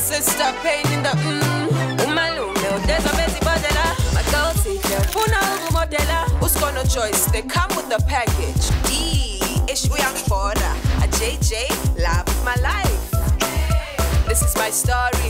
Sister, pain in the mm, umalume udezwa bezibodlela magoti funa got no choice? They come with the package. D ish uyangifora a jj love my life. This is my story.